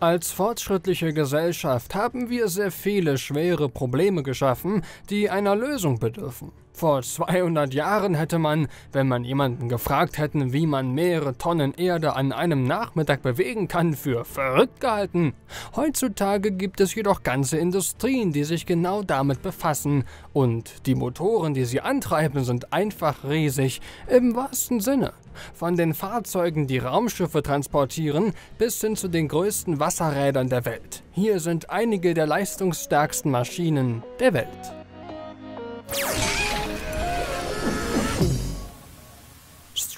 Als fortschrittliche Gesellschaft haben wir sehr viele schwere Probleme geschaffen, die einer Lösung bedürfen. Vor 200 Jahren hätte man, wenn man jemanden gefragt hätte, wie man mehrere Tonnen Erde an einem Nachmittag bewegen kann, für verrückt gehalten. Heutzutage gibt es jedoch ganze Industrien, die sich genau damit befassen, und die Motoren, die sie antreiben, sind einfach riesig, im wahrsten Sinne. Von den Fahrzeugen, die Raumschiffe transportieren, bis hin zu den größten Wasserrädern der Welt. Hier sind einige der leistungsstärksten Maschinen der Welt.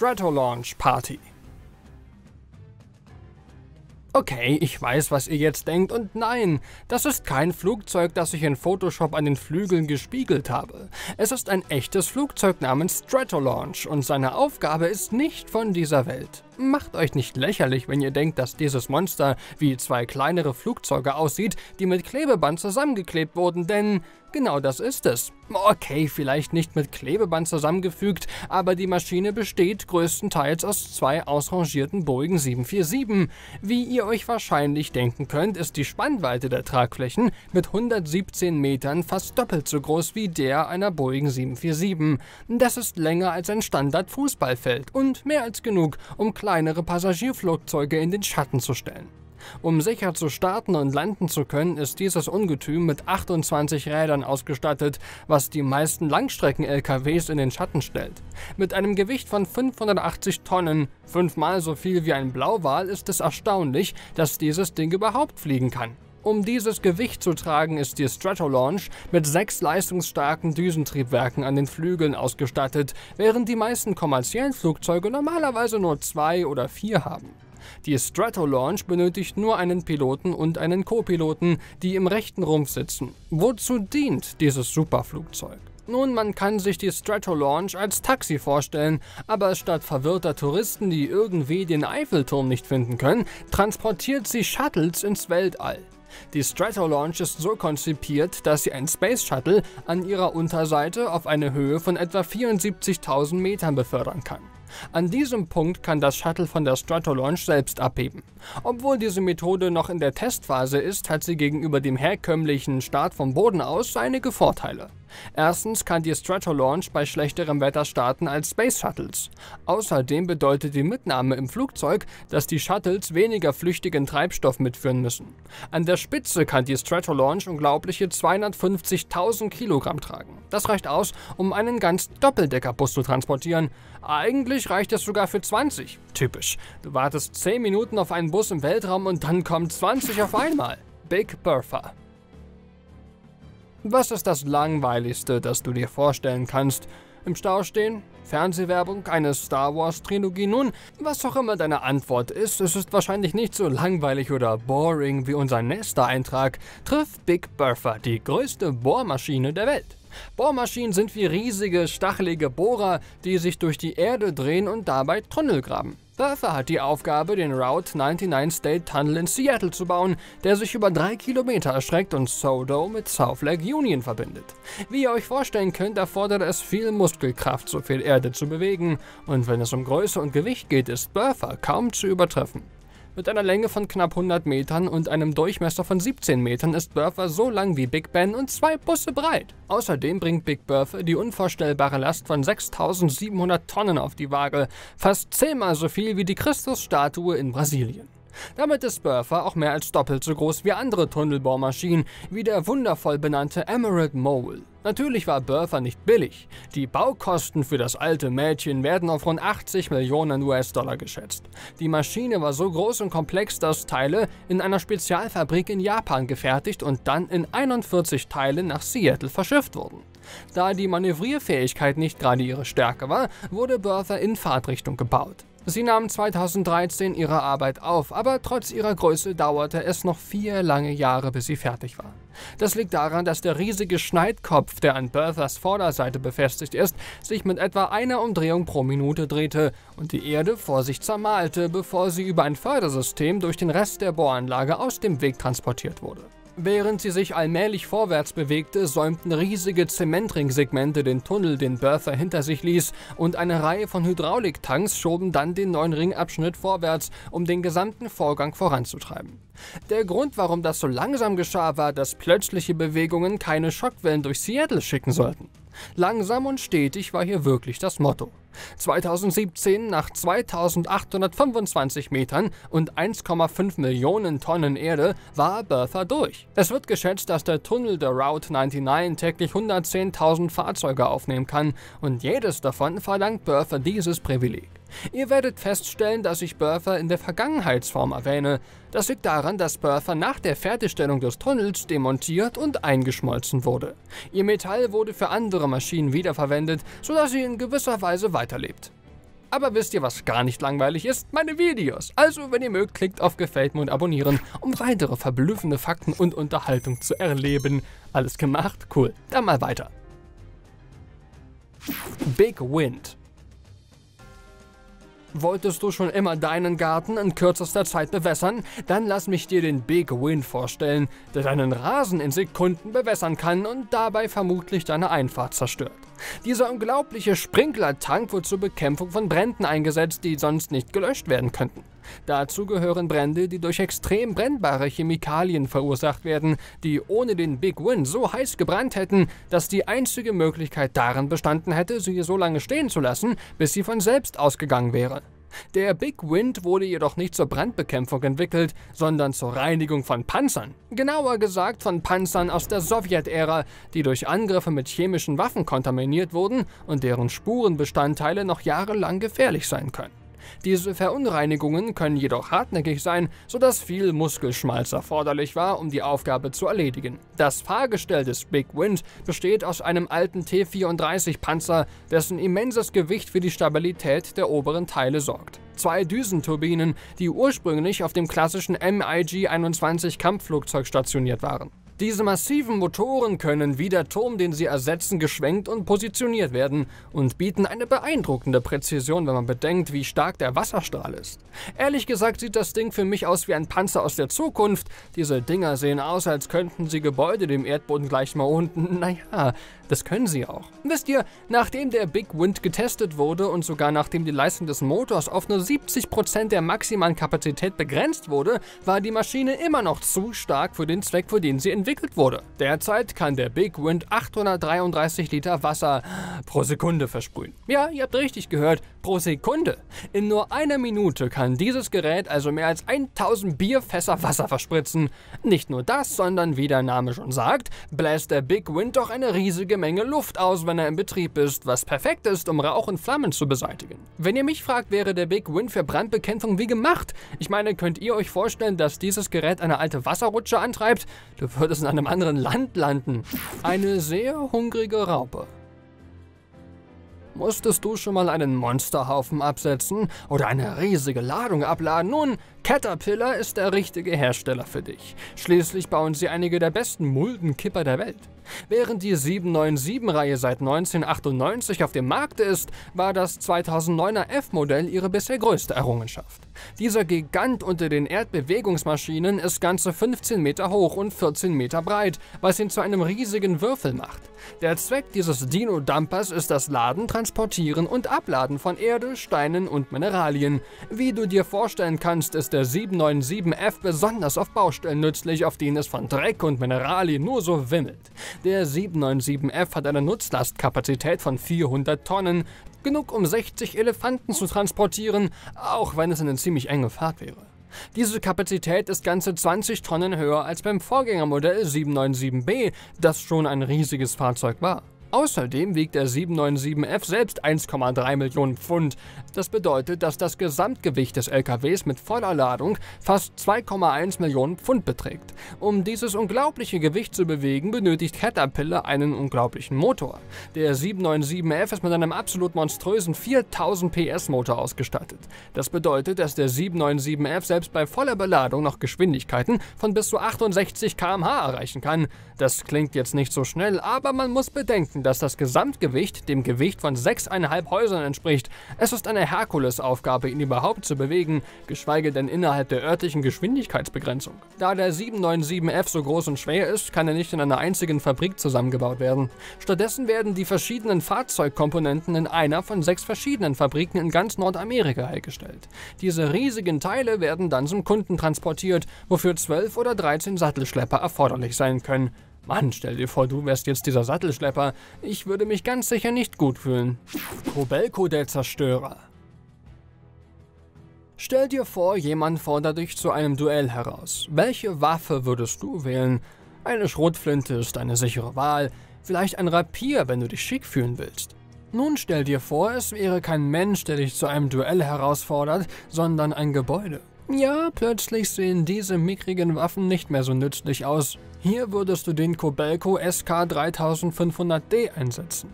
Stratolaunch Party. Okay, ich weiß, was ihr jetzt denkt und nein, das ist kein Flugzeug, das ich in Photoshop an den Flügeln gespiegelt habe. Es ist ein echtes Flugzeug namens Stratolaunch und seine Aufgabe ist nicht von dieser Welt. Macht euch nicht lächerlich, wenn ihr denkt, dass dieses Monster wie zwei kleinere Flugzeuge aussieht, die mit Klebeband zusammengeklebt wurden, denn Genau das ist es. Okay, vielleicht nicht mit Klebeband zusammengefügt, aber die Maschine besteht größtenteils aus zwei ausrangierten Boeing 747. Wie ihr euch wahrscheinlich denken könnt, ist die Spannweite der Tragflächen mit 117 Metern fast doppelt so groß wie der einer Boeing 747. Das ist länger als ein Standard-Fußballfeld und mehr als genug, um kleinere Passagierflugzeuge in den Schatten zu stellen. Um sicher zu starten und landen zu können, ist dieses Ungetüm mit 28 Rädern ausgestattet, was die meisten Langstrecken-LKWs in den Schatten stellt. Mit einem Gewicht von 580 Tonnen, fünfmal so viel wie ein Blauwal, ist es erstaunlich, dass dieses Ding überhaupt fliegen kann. Um dieses Gewicht zu tragen, ist die Stratolaunch mit sechs leistungsstarken Düsentriebwerken an den Flügeln ausgestattet, während die meisten kommerziellen Flugzeuge normalerweise nur zwei oder vier haben. Die Stratolaunch benötigt nur einen Piloten und einen Co-Piloten, die im rechten Rumpf sitzen. Wozu dient dieses Superflugzeug? Nun, man kann sich die Stratolaunch als Taxi vorstellen, aber statt verwirrter Touristen, die irgendwie den Eiffelturm nicht finden können, transportiert sie Shuttles ins Weltall. Die Stratolaunch ist so konzipiert, dass sie ein Space Shuttle an ihrer Unterseite auf eine Höhe von etwa 74.000 Metern befördern kann. An diesem Punkt kann das Shuttle von der Stratolaunch selbst abheben. Obwohl diese Methode noch in der Testphase ist, hat sie gegenüber dem herkömmlichen Start vom Boden aus einige Vorteile. Erstens kann die Stratolaunch bei schlechterem Wetter starten als Space Shuttles. Außerdem bedeutet die Mitnahme im Flugzeug, dass die Shuttles weniger flüchtigen Treibstoff mitführen müssen. An der Spitze kann die Stratolaunch unglaubliche 250.000 Kilogramm tragen. Das reicht aus, um einen ganz Doppeldeckerbus zu transportieren. Eigentlich reicht es sogar für 20. Typisch. Du wartest 10 Minuten auf einen Bus im Weltraum und dann kommen 20 auf einmal. Big Bertha. Was ist das Langweiligste, das du dir vorstellen kannst? Im Stau stehen? Fernsehwerbung? Eine Star Wars Trilogie? Nun, was auch immer deine Antwort ist, es ist wahrscheinlich nicht so langweilig oder boring wie unser nächster Eintrag. Triff Big Bertha, die größte Bohrmaschine der Welt. Bohrmaschinen sind wie riesige, stachelige Bohrer, die sich durch die Erde drehen und dabei Tunnel graben. Bertha hat die Aufgabe, den Route 99 State Tunnel in Seattle zu bauen, der sich über drei Kilometer erstreckt und Sodo mit South Lake Union verbindet. Wie ihr euch vorstellen könnt, erfordert es viel Muskelkraft, so viel Erde zu bewegen, und wenn es um Größe und Gewicht geht, ist Bertha kaum zu übertreffen. Mit einer Länge von knapp 100 Metern und einem Durchmesser von 17 Metern ist Bertha so lang wie Big Ben und zwei Busse breit. Außerdem bringt Big Bertha die unvorstellbare Last von 6700 Tonnen auf die Waage, fast zehnmal so viel wie die Christusstatue in Brasilien. Damit ist Bertha auch mehr als doppelt so groß wie andere Tunnelbohrmaschinen, wie der wundervoll benannte Emerald Mole. Natürlich war Bertha nicht billig. Die Baukosten für das alte Mädchen werden auf rund 80 Millionen US-Dollar geschätzt. Die Maschine war so groß und komplex, dass Teile in einer Spezialfabrik in Japan gefertigt und dann in 41 Teilen nach Seattle verschifft wurden. Da die Manövrierfähigkeit nicht gerade ihre Stärke war, wurde Bertha in Fahrtrichtung gebaut. Sie nahm 2013 ihre Arbeit auf, aber trotz ihrer Größe dauerte es noch vier lange Jahre, bis sie fertig war. Das liegt daran, dass der riesige Schneidkopf, der an Berthas Vorderseite befestigt ist, sich mit etwa einer Umdrehung pro Minute drehte und die Erde vor sich zermalte, bevor sie über ein Fördersystem durch den Rest der Bohranlage aus dem Weg transportiert wurde. Während sie sich allmählich vorwärts bewegte, säumten riesige Zementringsegmente den Tunnel, den Bertha hinter sich ließ, und eine Reihe von Hydrauliktanks schoben dann den neuen Ringabschnitt vorwärts, um den gesamten Vorgang voranzutreiben. Der Grund, warum das so langsam geschah, war, dass plötzliche Bewegungen keine Schockwellen durch Seattle schicken sollten. Langsam und stetig war hier wirklich das Motto. 2017 nach 2825 Metern und 1,5 Millionen Tonnen Erde war Bertha durch. Es wird geschätzt, dass der Tunnel der Route 99 täglich 110.000 Fahrzeuge aufnehmen kann und jedes davon verlangt Bertha dieses Privileg. Ihr werdet feststellen, dass ich Bertha in der Vergangenheitsform erwähne. Das liegt daran, dass Bertha nach der Fertigstellung des Tunnels demontiert und eingeschmolzen wurde. Ihr Metall wurde für andere Maschinen wiederverwendet, sodass sie in gewisser Weise weiterlebt. Aber wisst ihr, was gar nicht langweilig ist? Meine Videos. Also, wenn ihr mögt, klickt auf Gefällt mir und abonnieren, um weitere verblüffende Fakten und Unterhaltung zu erleben. Alles gemacht? Cool. Dann mal weiter. Big Wind Wolltest du schon immer deinen Garten in kürzester Zeit bewässern? Dann lass mich dir den Big Wind vorstellen, der deinen Rasen in Sekunden bewässern kann und dabei vermutlich deine Einfahrt zerstört. Dieser unglaubliche Sprinklertank wird zur Bekämpfung von Bränden eingesetzt, die sonst nicht gelöscht werden könnten. Dazu gehören Brände, die durch extrem brennbare Chemikalien verursacht werden, die ohne den Big Wind so heiß gebrannt hätten, dass die einzige Möglichkeit darin bestanden hätte, sie so lange stehen zu lassen, bis sie von selbst ausgegangen wäre. Der Big Wind wurde jedoch nicht zur Brandbekämpfung entwickelt, sondern zur Reinigung von Panzern. Genauer gesagt von Panzern aus der Sowjetära, die durch Angriffe mit chemischen Waffen kontaminiert wurden und deren Spurenbestandteile noch jahrelang gefährlich sein können. Diese Verunreinigungen können jedoch hartnäckig sein, sodass viel Muskelschmalz erforderlich war, um die Aufgabe zu erledigen. Das Fahrgestell des Big Wind besteht aus einem alten T-34-Panzer, dessen immenses Gewicht für die Stabilität der oberen Teile sorgt. Zwei Düsenturbinen, die ursprünglich auf dem klassischen MiG-21 Kampfflugzeug stationiert waren. Diese massiven Motoren können wie der Turm, den sie ersetzen, geschwenkt und positioniert werden und bieten eine beeindruckende Präzision, wenn man bedenkt, wie stark der Wasserstrahl ist. Ehrlich gesagt sieht das Ding für mich aus wie ein Panzer aus der Zukunft. Diese Dinger sehen aus, als könnten sie Gebäude dem Erdboden gleich mal unten. Naja, das können sie auch. Wisst ihr, nachdem der Big Wind getestet wurde und sogar nachdem die Leistung des Motors auf nur 70% der maximalen Kapazität begrenzt wurde, war die Maschine immer noch zu stark für den Zweck, für den sie entwickelt wurde. Derzeit kann der Big Wind 833 Liter Wasser pro Sekunde versprühen. Ja, ihr habt richtig gehört, pro Sekunde. In nur einer Minute kann dieses Gerät also mehr als 1000 Bierfässer Wasser verspritzen. Nicht nur das, sondern wie der Name schon sagt, bläst der Big Wind doch eine riesige Menge Luft aus, wenn er in Betrieb ist, was perfekt ist, um Rauch und Flammen zu beseitigen. Wenn ihr mich fragt, wäre der Big Wind für Brandbekämpfung wie gemacht. Ich meine, könnt ihr euch vorstellen, dass dieses Gerät eine alte Wasserrutsche antreibt? Du würdest in einem anderen Land landen. Eine sehr hungrige Raupe. Musstest du schon mal einen Monsterhaufen absetzen oder eine riesige Ladung abladen? Nun, Caterpillar ist der richtige Hersteller für dich. Schließlich bauen sie einige der besten Muldenkipper der Welt. Während die 797-Reihe seit 1998 auf dem Markt ist, war das 2009er F-Modell ihre bisher größte Errungenschaft. Dieser Gigant unter den Erdbewegungsmaschinen ist ganze 15 Meter hoch und 14 Meter breit, was ihn zu einem riesigen Würfel macht. Der Zweck dieses Dino-Dumpers ist das Laden, Transportieren und Abladen von Erde, Steinen und Mineralien. Wie du dir vorstellen kannst, ist der 797F besonders auf Baustellen nützlich, auf denen es von Dreck und Mineralien nur so wimmelt. Der 797F hat eine Nutzlastkapazität von 400 Tonnen, genug um 60 Elefanten zu transportieren, auch wenn es eine ziemlich enge Fahrt wäre. Diese Kapazität ist ganze 20 Tonnen höher als beim Vorgängermodell 797B, das schon ein riesiges Fahrzeug war. Außerdem wiegt der 797F selbst 1,3 Millionen Pfund. Das bedeutet, dass das Gesamtgewicht des LKWs mit voller Ladung fast 2,1 Millionen Pfund beträgt. Um dieses unglaubliche Gewicht zu bewegen, benötigt Caterpillar einen unglaublichen Motor. Der 797F ist mit einem absolut monströsen 4000 PS Motor ausgestattet. Das bedeutet, dass der 797F selbst bei voller Beladung noch Geschwindigkeiten von bis zu 68 km/h erreichen kann. Das klingt jetzt nicht so schnell, aber man muss bedenken, dass das Gesamtgewicht dem Gewicht von sechseinhalb Häusern entspricht. Es ist eine Herkulesaufgabe, ihn überhaupt zu bewegen, geschweige denn innerhalb der örtlichen Geschwindigkeitsbegrenzung. Da der 797F so groß und schwer ist, kann er nicht in einer einzigen Fabrik zusammengebaut werden. Stattdessen werden die verschiedenen Fahrzeugkomponenten in einer von sechs verschiedenen Fabriken in ganz Nordamerika hergestellt. Diese riesigen Teile werden dann zum Kunden transportiert, wofür 12 oder 13 Sattelschlepper erforderlich sein können. Mann, stell dir vor, du wärst jetzt dieser Sattelschlepper. Ich würde mich ganz sicher nicht gut fühlen. Kobelko der Zerstörer. Stell dir vor, jemand fordert dich zu einem Duell heraus. Welche Waffe würdest du wählen? Eine Schrotflinte ist eine sichere Wahl, vielleicht ein Rapier, wenn du dich schick fühlen willst. Nun stell dir vor, es wäre kein Mensch, der dich zu einem Duell herausfordert, sondern ein Gebäude. Ja, plötzlich sehen diese mickrigen Waffen nicht mehr so nützlich aus. Hier würdest du den Kobelco SK 3500D einsetzen.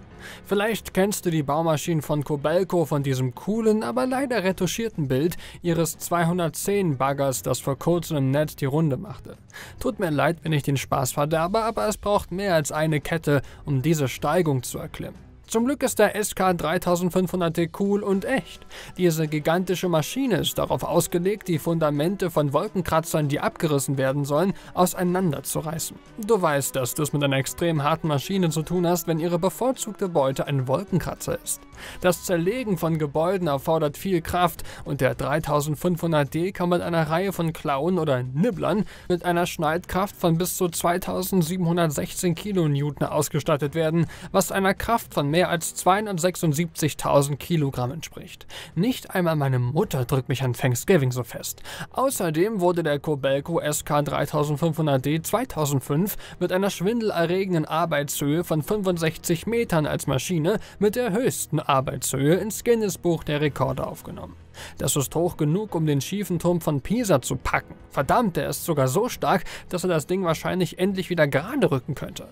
Vielleicht kennst du die Baumaschinen von Kobelco von diesem coolen, aber leider retuschierten Bild ihres 210 Baggers, das vor kurzem im Netz die Runde machte. Tut mir leid, wenn ich den Spaß verderbe, aber es braucht mehr als eine Kette, um diese Steigung zu erklimmen. Zum Glück ist der SK 3500T cool und echt. Diese gigantische Maschine ist darauf ausgelegt, die Fundamente von Wolkenkratzern, die abgerissen werden sollen, auseinanderzureißen. Du weißt, dass du es mit einer extrem harten Maschine zu tun hast, wenn ihre bevorzugte Beute ein Wolkenkratzer ist. Das Zerlegen von Gebäuden erfordert viel Kraft und der 3500D kann mit einer Reihe von Klauen oder Nibblern mit einer Schneidkraft von bis zu 2716 kN ausgestattet werden, was einer Kraft von mehr als 276.000 Kilogramm entspricht. Nicht einmal meine Mutter drückt mich an Thanksgiving so fest. Außerdem wurde der Kobelco SK 3500D 2005 mit einer schwindelerregenden Arbeitshöhe von 65 Metern als Maschine mit der höchsten Arbeitshöhe ins Guinness-Buch der Rekorde aufgenommen. Das ist hoch genug, um den schiefen Turm von Pisa zu packen. Verdammt, der ist sogar so stark, dass er das Ding wahrscheinlich endlich wieder gerade rücken könnte.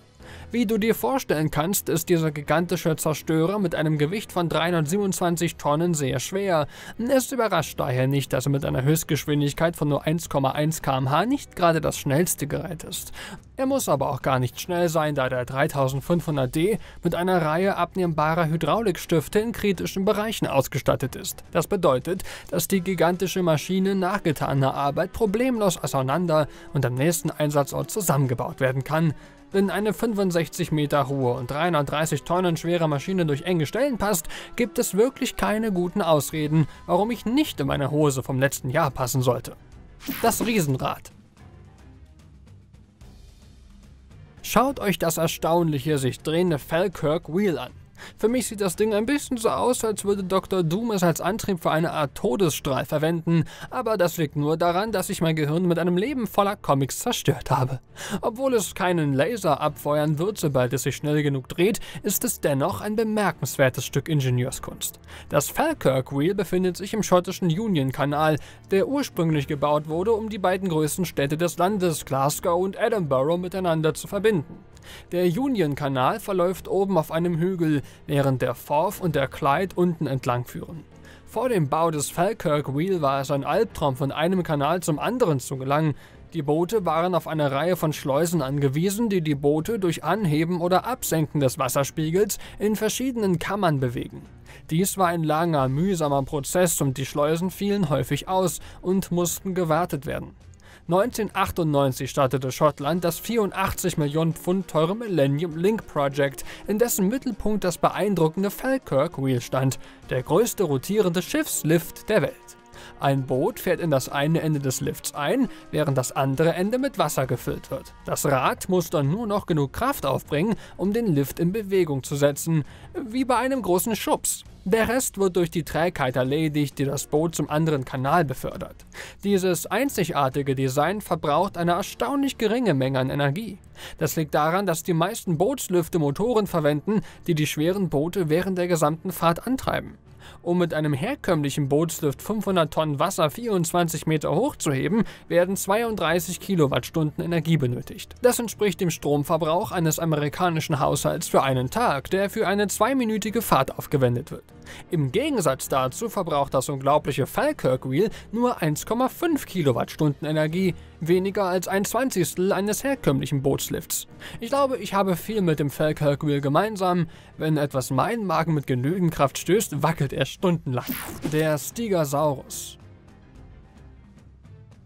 Wie du dir vorstellen kannst, ist dieser gigantische Zerstörer mit einem Gewicht von 327 Tonnen sehr schwer. Es überrascht daher nicht, dass er mit einer Höchstgeschwindigkeit von nur 1,1 km/h nicht gerade das schnellste Gerät ist. Er muss aber auch gar nicht schnell sein, da der 3500D mit einer Reihe abnehmbarer Hydraulikstifte in kritischen Bereichen ausgestattet ist. Das bedeutet, dass die gigantische Maschine nach getaner Arbeit problemlos auseinander und am nächsten Einsatzort zusammengebaut werden kann. Wenn eine 65 Meter hohe und 330 Tonnen schwere Maschine durch enge Stellen passt, gibt es wirklich keine guten Ausreden, warum ich nicht in meine Hose vom letzten Jahr passen sollte. Das Riesenrad. Schaut euch das erstaunliche, sich drehende Falkirk Wheel an. Für mich sieht das Ding ein bisschen so aus, als würde Dr. Doom es als Antrieb für eine Art Todesstrahl verwenden, aber das liegt nur daran, dass ich mein Gehirn mit einem Leben voller Comics zerstört habe. Obwohl es keinen Laser abfeuern wird, sobald es sich schnell genug dreht, ist es dennoch ein bemerkenswertes Stück Ingenieurskunst. Das Falkirk Wheel befindet sich im schottischen Union-Kanal, der ursprünglich gebaut wurde, um die beiden größten Städte des Landes, Glasgow und Edinburgh, miteinander zu verbinden. Der Union-Kanal verläuft oben auf einem Hügel, während der Forth und der Clyde unten entlang führen. Vor dem Bau des Falkirk Wheel war es ein Albtraum, von einem Kanal zum anderen zu gelangen. Die Boote waren auf eine Reihe von Schleusen angewiesen, die die Boote durch Anheben oder Absenken des Wasserspiegels in verschiedenen Kammern bewegen. Dies war ein langer, mühsamer Prozess und die Schleusen fielen häufig aus und mussten gewartet werden. 1998 startete Schottland das 84 Millionen Pfund teure Millennium Link Project, in dessen Mittelpunkt das beeindruckende Falkirk Wheel stand, der größte rotierende Schiffslift der Welt. Ein Boot fährt in das eine Ende des Lifts ein, während das andere Ende mit Wasser gefüllt wird. Das Rad muss dann nur noch genug Kraft aufbringen, um den Lift in Bewegung zu setzen, wie bei einem großen Schubs. Der Rest wird durch die Trägheit erledigt, die das Boot zum anderen Kanal befördert. Dieses einzigartige Design verbraucht eine erstaunlich geringe Menge an Energie. Das liegt daran, dass die meisten Bootslüfte Motoren verwenden, die die schweren Boote während der gesamten Fahrt antreiben. Um mit einem herkömmlichen Bootslift 500 Tonnen Wasser 24 Meter hoch zu heben, werden 32 Kilowattstunden Energie benötigt. Das entspricht dem Stromverbrauch eines amerikanischen Haushalts für einen Tag, der für eine zweiminütige Fahrt aufgewendet wird. Im Gegensatz dazu verbraucht das unglaubliche Falkirk Wheel nur 1,5 Kilowattstunden Energie, weniger als ein Zwanzigstel eines herkömmlichen Bootslifts. Ich glaube, ich habe viel mit dem Falkirk Wheel gemeinsam. Wenn etwas meinen Magen mit genügend Kraft stößt, wackelt er stundenlang. Der Stegosaurus.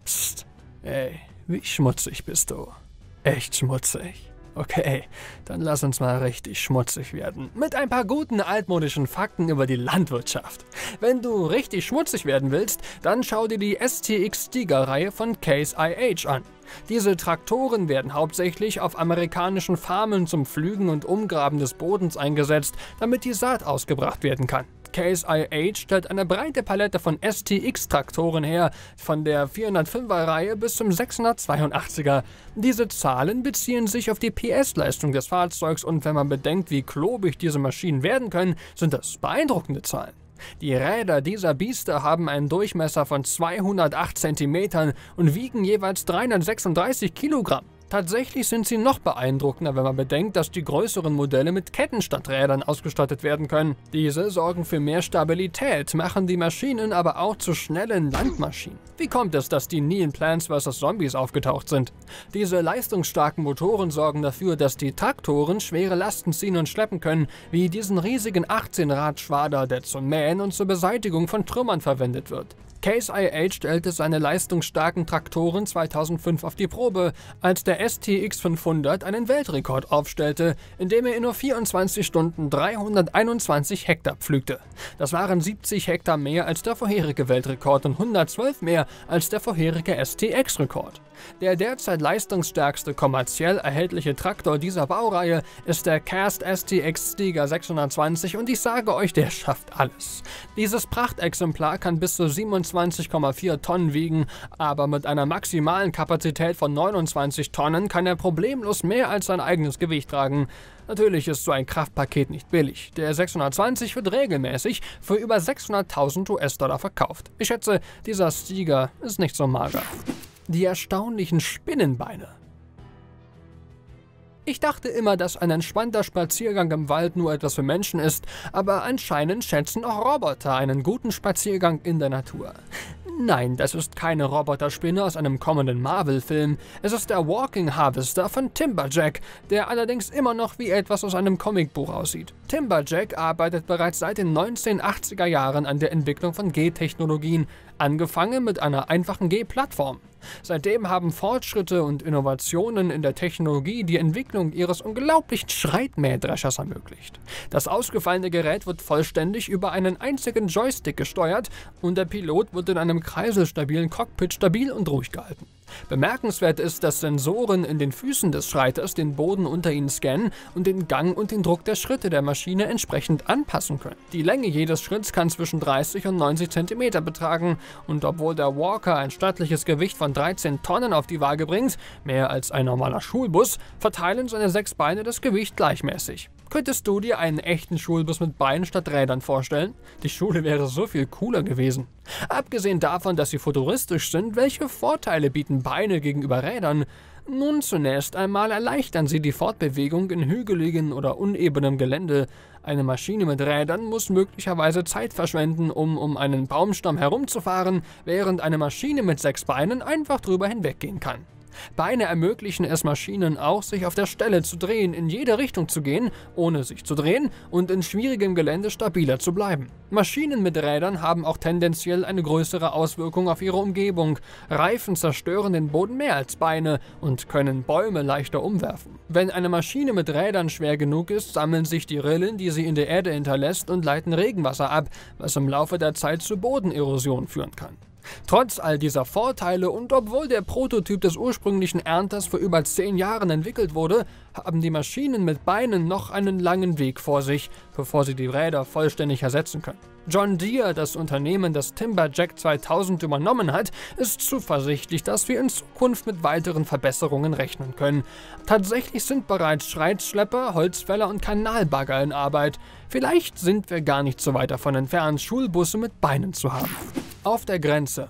Psst, ey, wie schmutzig bist du. Echt schmutzig. Okay, dann lass uns mal richtig schmutzig werden. Mit ein paar guten altmodischen Fakten über die Landwirtschaft. Wenn du richtig schmutzig werden willst, dann schau dir die STX Stiger-Reihe von Case IH an. Diese Traktoren werden hauptsächlich auf amerikanischen Farmen zum Pflügen und Umgraben des Bodens eingesetzt, damit die Saat ausgebracht werden kann. Case IH stellt eine breite Palette von STX-Traktoren her, von der 405er-Reihe bis zum 682er. Diese Zahlen beziehen sich auf die PS-Leistung des Fahrzeugs und wenn man bedenkt, wie klobig diese Maschinen werden können, sind das beeindruckende Zahlen. Die Räder dieser Biester haben einen Durchmesser von 208 cm und wiegen jeweils 336 Kilogramm. Tatsächlich sind sie noch beeindruckender, wenn man bedenkt, dass die größeren Modelle mit Kettenstadträdern ausgestattet werden können. Diese sorgen für mehr Stabilität, machen die Maschinen aber auch zu schnellen Landmaschinen. Wie kommt es, dass die nie in Plants vs. Zombies aufgetaucht sind? Diese leistungsstarken Motoren sorgen dafür, dass die Traktoren schwere Lasten ziehen und schleppen können, wie diesen riesigen 18-Rad-Schwader, der zum Mähen und zur Beseitigung von Trümmern verwendet wird. Case IH stellte seine leistungsstarken Traktoren 2005 auf die Probe, als der STX 500 einen Weltrekord aufstellte, indem er in nur 24 Stunden 321 Hektar pflügte. Das waren 70 Hektar mehr als der vorherige Weltrekord und 112 mehr als der vorherige STX-Rekord. Der derzeit leistungsstärkste kommerziell erhältliche Traktor dieser Baureihe ist der Cast STX Stiger 620 und ich sage euch, der schafft alles. Dieses Prachtexemplar kann bis zu 27,4 Tonnen wiegen, aber mit einer maximalen Kapazität von 29 Tonnen kann er problemlos mehr als sein eigenes Gewicht tragen. Natürlich ist so ein Kraftpaket nicht billig. Der 620 wird regelmäßig für über 600.000 US-Dollar verkauft. Ich schätze, dieser Stiger ist nicht so mager die erstaunlichen Spinnenbeine. Ich dachte immer, dass ein entspannter Spaziergang im Wald nur etwas für Menschen ist, aber anscheinend schätzen auch Roboter einen guten Spaziergang in der Natur. Nein, das ist keine Roboterspinne aus einem kommenden Marvel-Film. Es ist der Walking Harvester von Timberjack, der allerdings immer noch wie etwas aus einem Comicbuch aussieht. Timberjack arbeitet bereits seit den 1980er Jahren an der Entwicklung von G-Technologien, angefangen mit einer einfachen G-Plattform. Seitdem haben Fortschritte und Innovationen in der Technologie die Entwicklung ihres unglaublichen Schreitmähdreschers ermöglicht. Das ausgefallene Gerät wird vollständig über einen einzigen Joystick gesteuert und der Pilot wird in einem kreiselstabilen Cockpit stabil und ruhig gehalten. Bemerkenswert ist, dass Sensoren in den Füßen des Schreiters den Boden unter ihnen scannen und den Gang und den Druck der Schritte der Maschine entsprechend anpassen können. Die Länge jedes Schritts kann zwischen 30 und 90 cm betragen und obwohl der Walker ein stattliches Gewicht von 13 Tonnen auf die Waage bringt, mehr als ein normaler Schulbus, verteilen seine sechs Beine das Gewicht gleichmäßig. Könntest du dir einen echten Schulbus mit Beinen statt Rädern vorstellen? Die Schule wäre so viel cooler gewesen. Abgesehen davon, dass sie futuristisch sind, welche Vorteile bieten Beine gegenüber Rädern? Nun, zunächst einmal erleichtern sie die Fortbewegung in hügeligen oder unebenem Gelände. Eine Maschine mit Rädern muss möglicherweise Zeit verschwenden, um um einen Baumstamm herumzufahren, während eine Maschine mit sechs Beinen einfach drüber hinweggehen kann. Beine ermöglichen es Maschinen auch, sich auf der Stelle zu drehen, in jede Richtung zu gehen, ohne sich zu drehen und in schwierigem Gelände stabiler zu bleiben. Maschinen mit Rädern haben auch tendenziell eine größere Auswirkung auf ihre Umgebung. Reifen zerstören den Boden mehr als Beine und können Bäume leichter umwerfen. Wenn eine Maschine mit Rädern schwer genug ist, sammeln sich die Rillen, die sie in der Erde hinterlässt, und leiten Regenwasser ab, was im Laufe der Zeit zu Bodenerosion führen kann. Trotz all dieser Vorteile und obwohl der Prototyp des ursprünglichen Ernters vor über zehn Jahren entwickelt wurde, haben die Maschinen mit Beinen noch einen langen Weg vor sich, bevor sie die Räder vollständig ersetzen können. John Deere, das Unternehmen, das Timberjack 2000 übernommen hat, ist zuversichtlich, dass wir in Zukunft mit weiteren Verbesserungen rechnen können. Tatsächlich sind bereits Schreitschlepper, Holzfäller und Kanalbagger in Arbeit. Vielleicht sind wir gar nicht so weit davon entfernt, Schulbusse mit Beinen zu haben. Auf der Grenze.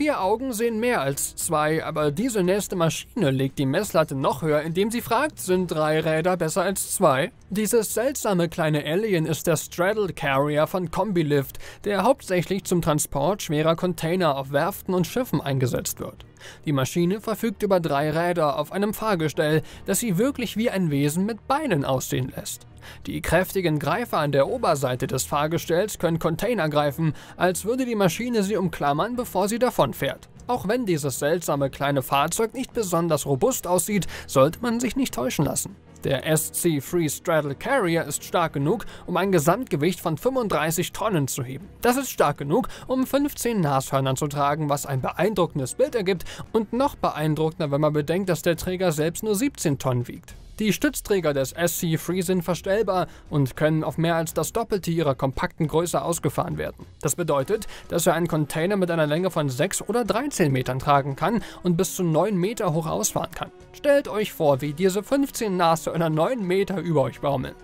Vier Augen sehen mehr als zwei, aber diese nächste Maschine legt die Messlatte noch höher, indem sie fragt, sind drei Räder besser als zwei? Dieses seltsame kleine Alien ist der Straddle Carrier von Combilift, der hauptsächlich zum Transport schwerer Container auf Werften und Schiffen eingesetzt wird. Die Maschine verfügt über drei Räder auf einem Fahrgestell, das sie wirklich wie ein Wesen mit Beinen aussehen lässt. Die kräftigen Greifer an der Oberseite des Fahrgestells können Container greifen, als würde die Maschine sie umklammern, bevor sie davonfährt. Auch wenn dieses seltsame kleine Fahrzeug nicht besonders robust aussieht, sollte man sich nicht täuschen lassen. Der SC Free Straddle Carrier ist stark genug, um ein Gesamtgewicht von 35 Tonnen zu heben. Das ist stark genug, um 15 Nashörnern zu tragen, was ein beeindruckendes Bild ergibt und noch beeindruckender, wenn man bedenkt, dass der Träger selbst nur 17 Tonnen wiegt. Die Stützträger des SC3 sind verstellbar und können auf mehr als das Doppelte ihrer kompakten Größe ausgefahren werden. Das bedeutet, dass er einen Container mit einer Länge von 6 oder 13 Metern tragen kann und bis zu 9 Meter hoch ausfahren kann. Stellt euch vor, wie diese 15 Nashörner 9 Meter über euch baumeln.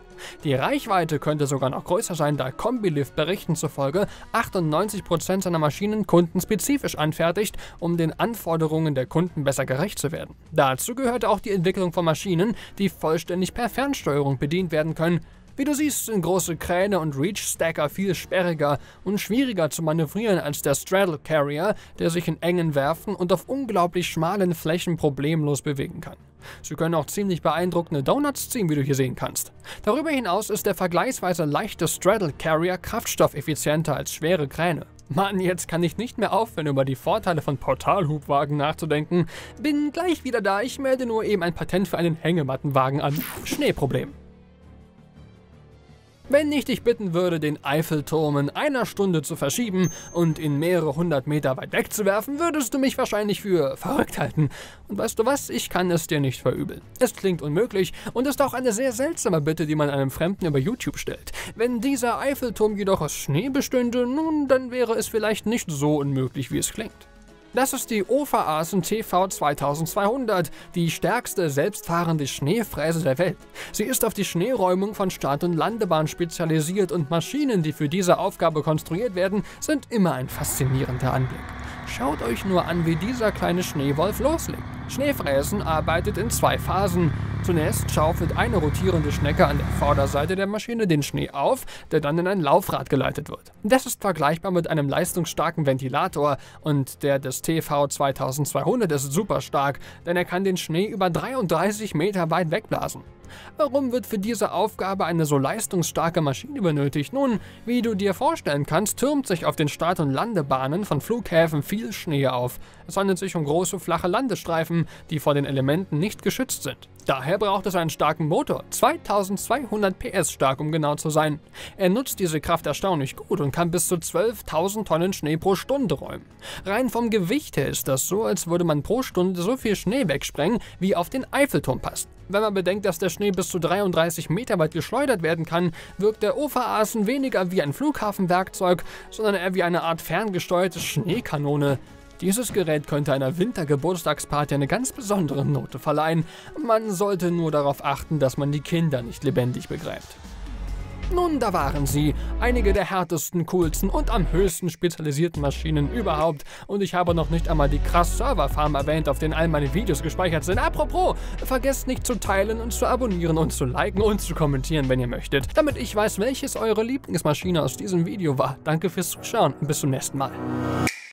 Die Reichweite könnte sogar noch größer sein, da Combilift Berichten zufolge 98% seiner Maschinen kundenspezifisch anfertigt, um den Anforderungen der Kunden besser gerecht zu werden. Dazu gehört auch die Entwicklung von Maschinen, die vollständig per Fernsteuerung bedient werden können. Wie du siehst, sind große Kräne und Reach-Stacker viel sperriger und schwieriger zu manövrieren als der Straddle Carrier, der sich in engen Werfen und auf unglaublich schmalen Flächen problemlos bewegen kann. Sie können auch ziemlich beeindruckende Donuts ziehen, wie du hier sehen kannst. Darüber hinaus ist der vergleichsweise leichte Straddle Carrier kraftstoffeffizienter als schwere Kräne. Mann, jetzt kann ich nicht mehr aufhören, über die Vorteile von Portalhubwagen nachzudenken. Bin gleich wieder da, ich melde nur eben ein Patent für einen Hängemattenwagen an. Schneeproblem. Wenn ich dich bitten würde, den Eiffelturm in einer Stunde zu verschieben und ihn mehrere hundert Meter weit wegzuwerfen, würdest du mich wahrscheinlich für verrückt halten. Und weißt du was, ich kann es dir nicht verübeln. Es klingt unmöglich und ist auch eine sehr seltsame Bitte, die man einem Fremden über YouTube stellt. Wenn dieser Eiffelturm jedoch aus Schnee bestünde, nun, dann wäre es vielleicht nicht so unmöglich, wie es klingt. Das ist die OFA Asen TV 2200, die stärkste selbstfahrende Schneefräse der Welt. Sie ist auf die Schneeräumung von Start- und Landebahn spezialisiert und Maschinen, die für diese Aufgabe konstruiert werden, sind immer ein faszinierender Anblick. Schaut euch nur an, wie dieser kleine Schneewolf loslegt. Schneefräsen arbeitet in zwei Phasen. Zunächst schaufelt eine rotierende Schnecke an der Vorderseite der Maschine den Schnee auf, der dann in ein Laufrad geleitet wird. Das ist vergleichbar mit einem leistungsstarken Ventilator und der des TV 2200 ist super stark, denn er kann den Schnee über 33 Meter weit wegblasen. Warum wird für diese Aufgabe eine so leistungsstarke Maschine benötigt? Nun, wie du dir vorstellen kannst, türmt sich auf den Start- und Landebahnen von Flughäfen viel Schnee auf. Es handelt sich um große flache Landestreifen, die vor den Elementen nicht geschützt sind. Daher braucht es einen starken Motor, 2200 PS stark, um genau zu sein. Er nutzt diese Kraft erstaunlich gut und kann bis zu 12.000 Tonnen Schnee pro Stunde räumen. Rein vom Gewicht her ist das so, als würde man pro Stunde so viel Schnee wegsprengen, wie auf den Eiffelturm passt. Wenn man bedenkt, dass der Schnee bis zu 33 Meter weit geschleudert werden kann, wirkt der Uferaasen weniger wie ein Flughafenwerkzeug, sondern eher wie eine Art ferngesteuerte Schneekanone. Dieses Gerät könnte einer Wintergeburtstagsparty eine ganz besondere Note verleihen. Man sollte nur darauf achten, dass man die Kinder nicht lebendig begräbt. Nun, da waren sie. Einige der härtesten, coolsten und am höchsten spezialisierten Maschinen überhaupt. Und ich habe noch nicht einmal die krass Serverfarm erwähnt, auf denen all meine Videos gespeichert sind. Apropos, vergesst nicht zu teilen und zu abonnieren und zu liken und zu kommentieren, wenn ihr möchtet. Damit ich weiß, welches eure Lieblingsmaschine aus diesem Video war. Danke fürs Zuschauen und bis zum nächsten Mal.